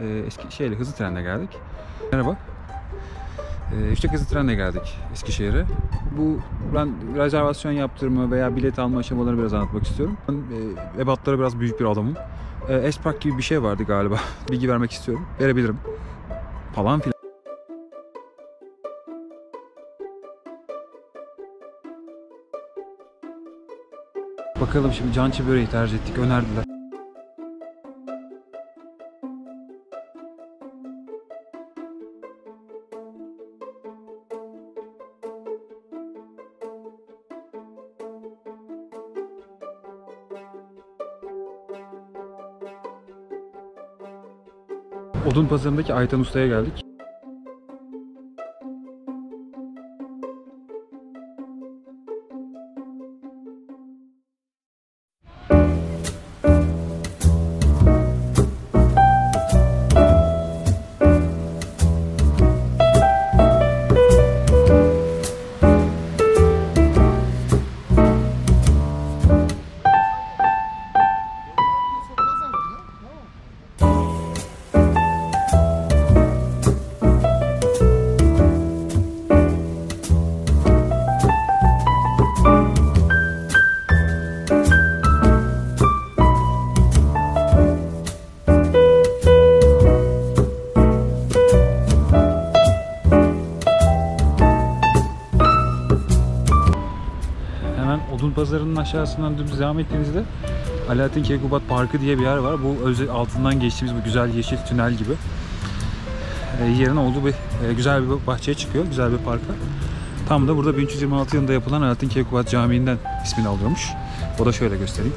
Ee, e, eski şeyle hızlı trenle geldik. Merhaba. Ee, Yüksek hızlı trenle geldik Eskişehir'e. Bu ben rezervasyon yaptırma veya bilet alma aşamalarını biraz anlatmak istiyorum. Ben e, ebatlara biraz büyük bir adamım. E, Espark gibi bir şey vardı galiba. Bilgi vermek istiyorum. Verebilirim. Falan filan. Bakalım şimdi cançı böreği tercih ettik. Önerdiler. Odun pazarındaki Aytan Usta'ya geldik. Aşağısından dümdüz devam ettiğinizde Alaaddin Keykubat Parkı diye bir yer var. Bu özel altından geçtiğimiz bu güzel yeşil tünel gibi e, yerin olduğu bir e, güzel bir bahçeye çıkıyor. Güzel bir parka. Tam da burada 1326 yılında yapılan Alaaddin Keykubat Camii'nden ismini alıyormuş. O da şöyle göstereyim.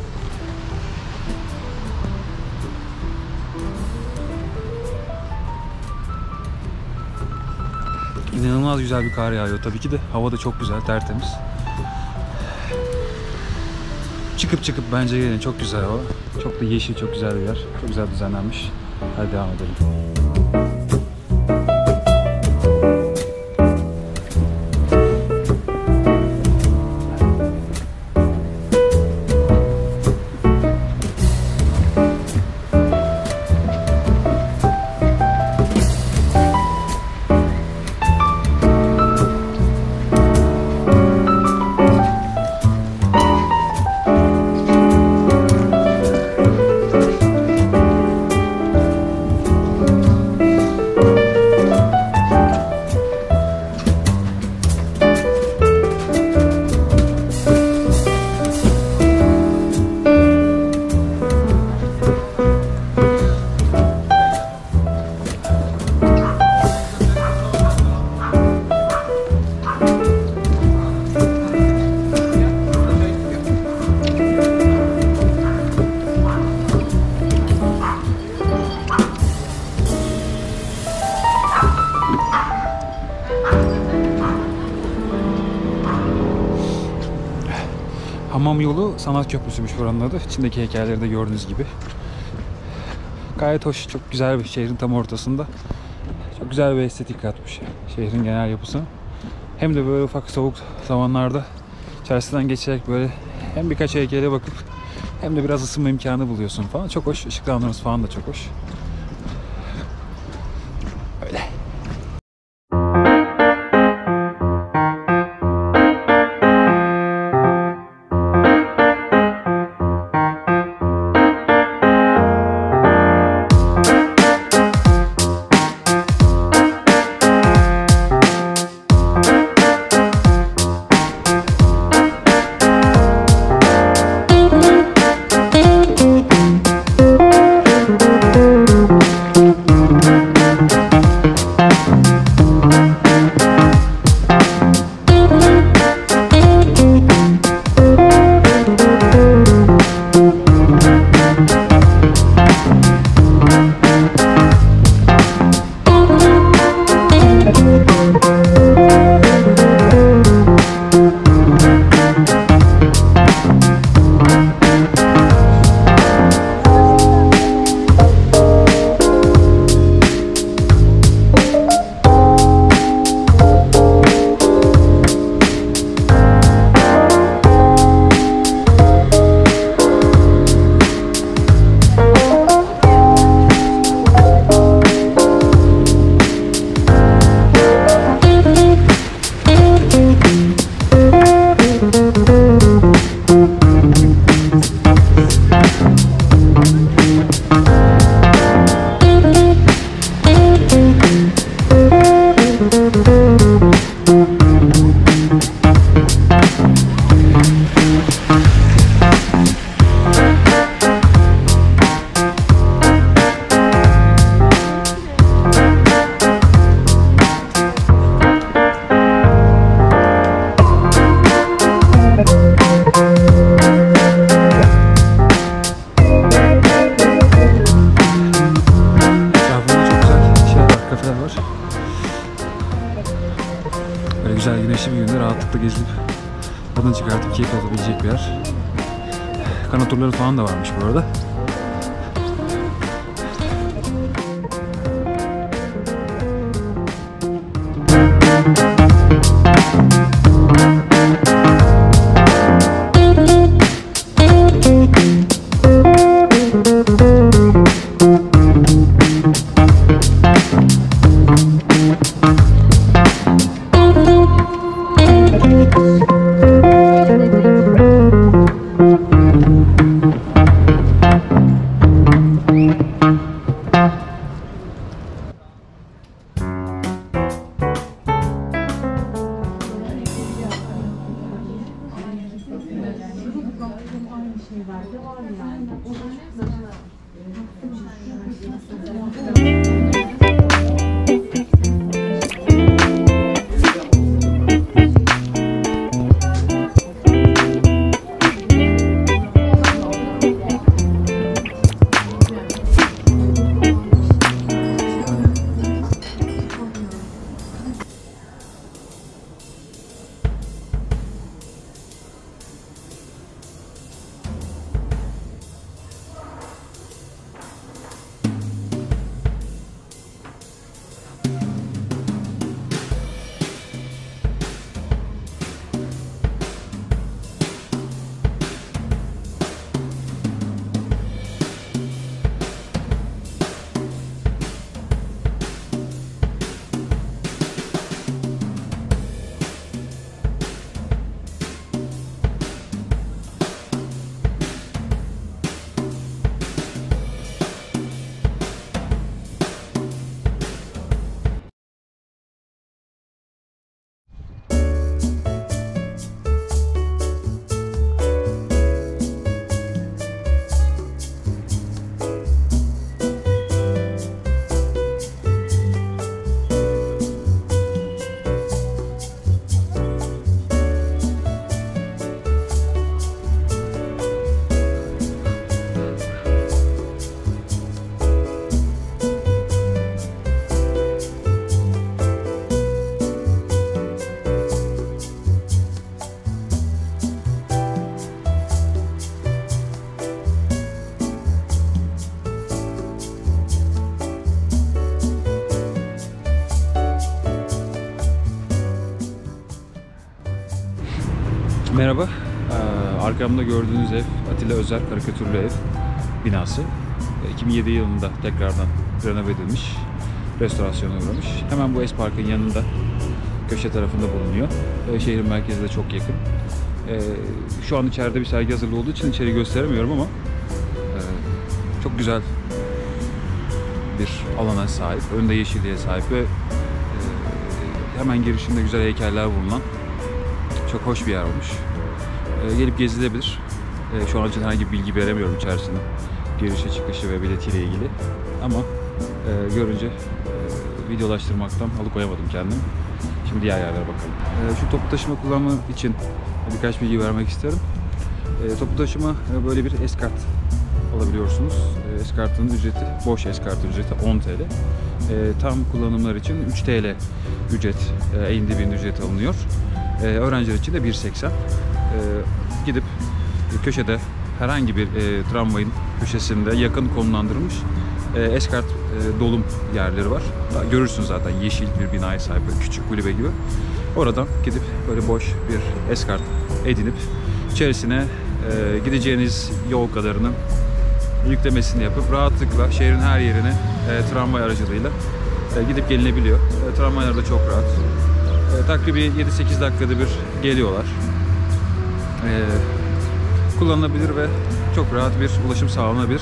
İnanılmaz güzel bir kar yağıyor tabii ki de. Hava da çok güzel, tertemiz. Çıkıp çıkıp bence gelin çok güzel hava. Çok da yeşil, çok güzel bir yer. Çok güzel düzenlenmiş. Hadi devam edelim. Sanat köprüsüymüş buranın adı. İçindeki heykelleri de gördüğünüz gibi. Gayet hoş, çok güzel bir şehrin tam ortasında. Çok güzel bir estetik katmış şehrin genel yapısına. Hem de böyle ufak soğuk zamanlarda içerisinden geçerek böyle hem birkaç heykele bakıp hem de biraz ısınma imkanı buluyorsun falan. Çok hoş, ışıklandırması falan da çok hoş. Bir günde rahatlıkla gezip tadını çıkartıp keyif alabilecek bir yer. Turları falan da varmış bu arada. Arkamda gördüğünüz ev Atilla Özer karikatürlü ev binası. Ee, 2007 yılında tekrardan renove edilmiş, restorasyona uğramış. Hemen bu Espark'ın yanında köşe tarafında bulunuyor. Ee, Şehrin merkezine çok yakın. Ee, Şu an içeride bir sergi hazırlığı olduğu için içeri gösteremiyorum ama e, çok güzel bir alana sahip, önde yeşilliğe sahip ve e, hemen girişinde güzel heykeller bulunan çok hoş bir yer olmuş. Ee, gelip gezilebilir. Ee, şu an için herhangi bir bilgi veremiyorum içerisinde. Girişi, çıkışı ve biletiyle ilgili. Ama e, görünce e, videolaştırmaktan alıkoyamadım kendimi. Şimdi diğer yerlere bakalım. Ee, şu toplu taşıma kullanımı için birkaç bilgi vermek isterim. Ee, toplu taşıma e, böyle bir eskart alabiliyorsunuz. E, eskartın ücreti, boş eskart ücreti 10 TL. E, tam kullanımlar için 3 TL ücret, e, en dibin ücreti alınıyor. E, öğrenciler için de 1.80. E, gidip köşede herhangi bir e, tramvayın köşesinde yakın konumlandırılmış e, eskart e, dolum yerleri var. Görürsün zaten yeşil bir binaya sahip küçük kulübe gibi. Oradan gidip böyle boş bir eskart edinip içerisine e, gideceğiniz yol kadarının yüklemesini yapıp rahatlıkla şehrin her yerine e, tramvay aracılığıyla e, gidip gelinebiliyor. E, tramvaylar da çok rahat. E, takribi 7-8 dakikada bir geliyorlar. E, kullanılabilir ve çok rahat bir ulaşım sağlanabilir.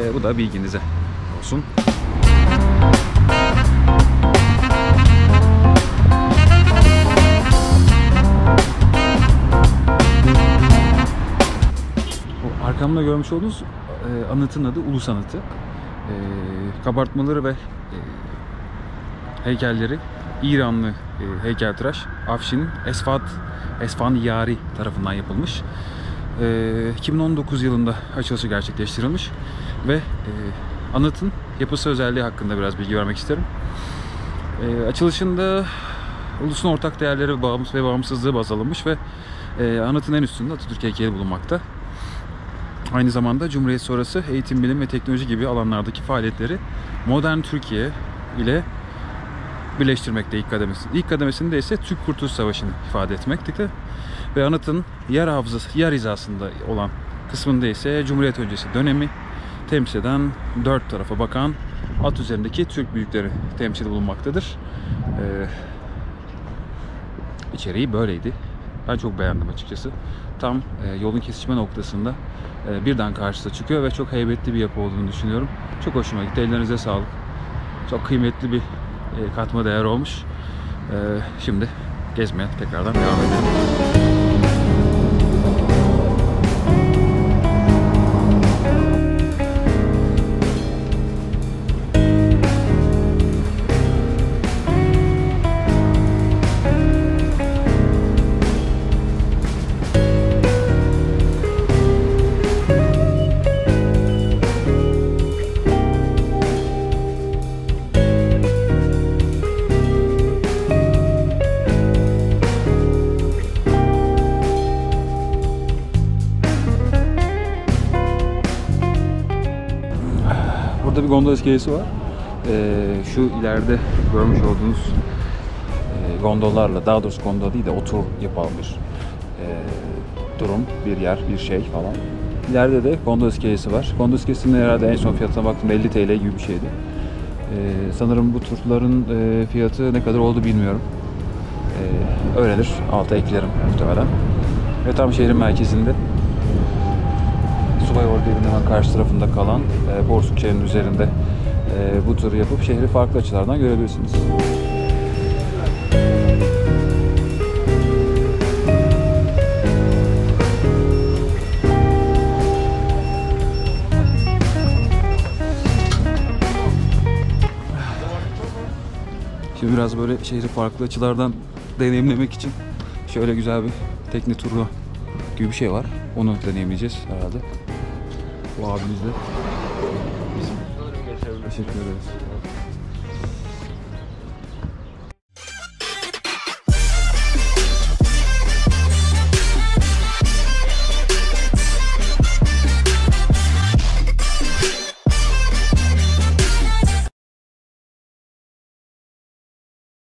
E, bu da bilginize olsun. Bu arkamda görmüş olduğunuz e, anıtın adı Ulus Anıtı. E, kabartmaları ve e, heykelleri İranlı e, heykeltıraş Afşin Esfat Esfandiyari tarafından yapılmış. E, 2019 yılında açılışı gerçekleştirilmiş ve e, anıtın yapısı özelliği hakkında biraz bilgi vermek isterim. E, açılışında ulusun ortak değerleri ve bağımsız ve bağımsızlığı baz alınmış ve e, anıtın en üstünde Atatürk heykeli bulunmakta. Aynı zamanda Cumhuriyet sonrası eğitim, bilim ve teknoloji gibi alanlardaki faaliyetleri modern Türkiye ile birleştirmekte ilk kademesi. İlk kademesinde ise Türk Kurtuluş Savaşı'nı ifade etmekte ve anıtın yer hafızası, yer hizasında olan kısmında ise Cumhuriyet öncesi dönemi temsil eden dört tarafa bakan at üzerindeki Türk büyükleri temsil bulunmaktadır. Ee, içeriği böyleydi. Ben çok beğendim açıkçası. Tam e, yolun kesişme noktasında e, birden karşısına çıkıyor ve çok heybetli bir yapı olduğunu düşünüyorum. Çok hoşuma gitti. Ellerinize sağlık. Çok kıymetli bir katma değer olmuş. E, şimdi gezmeye tekrardan devam edelim. Gondola iskelesi var. Ee, şu ileride görmüş olduğunuz e, gondollarla, daha doğrusu gondola değil de otur yapılan bir e, durum, bir yer, bir şey falan. İleride de gondola iskelesi var. Gondola iskelesinin herhalde en son fiyatına baktım 50 TL gibi bir şeydi. Ee, sanırım bu turların e, fiyatı ne kadar oldu bilmiyorum. Ee, öyledir. Alta eklerim muhtemelen. Ve tam şehrin merkezinde Subay Ordu'nun hemen karşı tarafında kalan e, Borsuk Çayı'nın üzerinde e, bu turu yapıp şehri farklı açılardan görebilirsiniz. Şimdi biraz böyle şehri farklı açılardan deneyimlemek için şöyle güzel bir tekne turu gibi bir şey var. Onu deneyimleyeceğiz herhalde. Bu abimiz de. Teşekkür ederiz.